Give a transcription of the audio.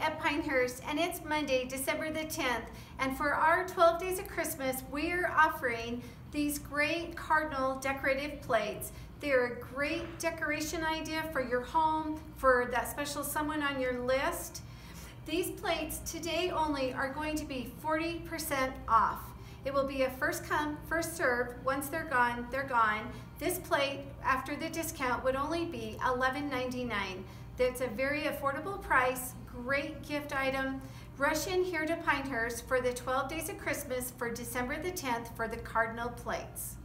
At Pinehurst and it's Monday, December the 10th. And for our 12 days of Christmas, we're offering these great cardinal decorative plates. They're a great decoration idea for your home, for that special someone on your list. These plates today only are going to be 40% off. It will be a first come, first serve. Once they're gone, they're gone. This plate, after the discount, would only be $11.99. That's a very affordable price, great gift item. Rush in here to Pinehurst for the 12 days of Christmas for December the 10th for the Cardinal plates.